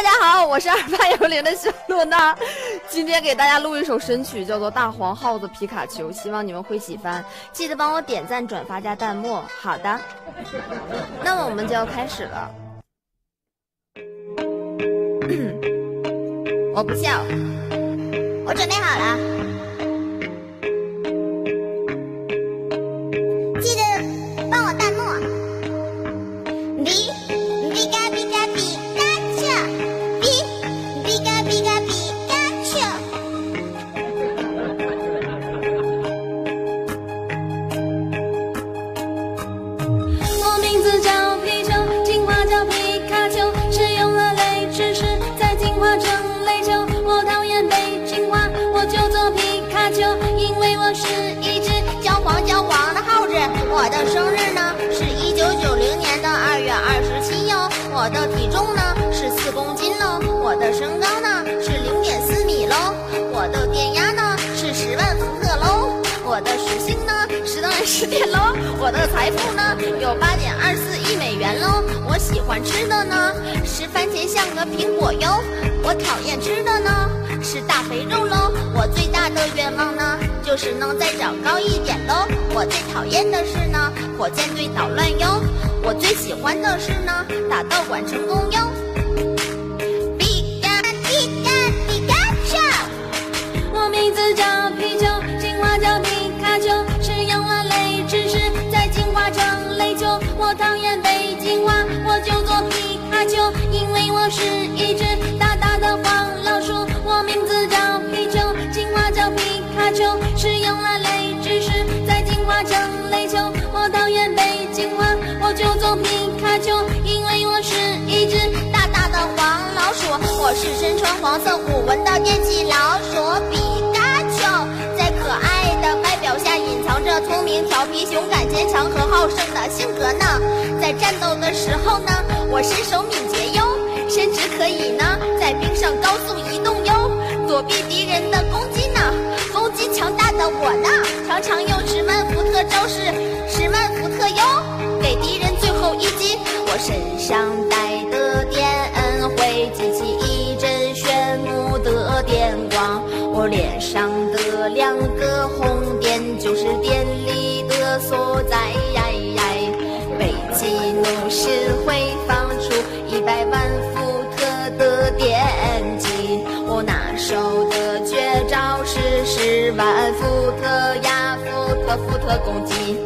大家好，我是二八幺零的小露娜，今天给大家录一首神曲，叫做《大黄耗子皮卡丘》，希望你们会喜欢，记得帮我点赞、转发加弹幕。好的，那么我们就要开始了。我不笑，我准备好了。记得帮我的生日呢是一九九零年的二月二十七哟，我的体重呢是四公斤喽，我的身高呢是零点四米喽，我的电压呢是十万伏特喽，我的时薪呢是当然十点喽，我的财富呢有八点二四亿美元喽，我喜欢吃的呢是番茄酱和苹果哟，我讨厌吃的呢是大肥肉，只能再长高一点喽。我最讨厌的是呢，火箭队捣乱哟。我最喜欢的是呢，打道馆成功哟。皮卡皮卡皮卡丘，我名字叫皮丘，进化叫皮卡丘，是用了雷知识再进化成雷丘。我讨厌被进化，我就做皮卡丘，因为我是一只大大的黄就做皮卡丘，因为我是一只大大的黄老鼠。我是身穿黄色古纹的电器老鼠皮卡丘，在可爱的外表下隐藏着聪明、调皮、勇敢、坚强和好胜的性格呢。在战斗的时候呢，我身手敏捷哟，甚至可以呢在冰上高速移动哟，躲避敌人的身上带的电会激起一阵炫目的电光，我脸上的两个红点就是电力的所在。被激怒时会放出一百万伏特的电击，我拿手的绝招是。十万伏特呀，伏特伏特攻击。